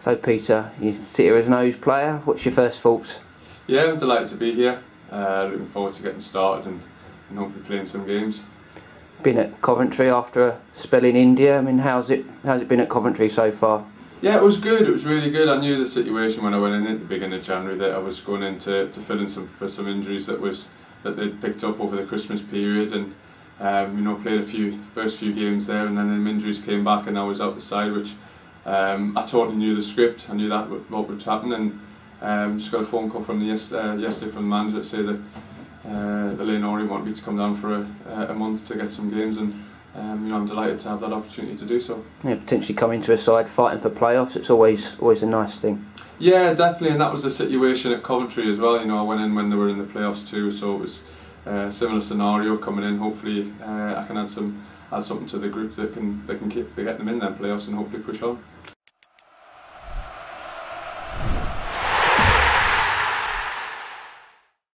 So Peter, you sit here as an O's player. What's your first thoughts? Yeah, I'm delighted to be here. Uh, looking forward to getting started and, and hopefully playing some games. Been at Coventry after a spell in India. I mean, how's it how's it been at Coventry so far? Yeah, it was good. It was really good. I knew the situation when I went in at the beginning of January that I was going in to, to fill in some for some injuries that was that they'd picked up over the Christmas period and um, you know played a few first few games there and then the injuries came back and I was out the side which um, I totally knew the script. I knew that what would happen, and um, just got a phone call from the yes, uh, yesterday from the manager to say that uh, the Leyton Orient wanted me to come down for a, a month to get some games, and um, you know I'm delighted to have that opportunity to do so. Yeah, potentially coming to a side fighting for playoffs. It's always always a nice thing. Yeah, definitely, and that was the situation at Coventry as well. You know, I went in when they were in the playoffs too, so it was a similar scenario coming in. Hopefully, uh, I can add some add something to the group that can that can keep get them in their playoffs and hopefully push on.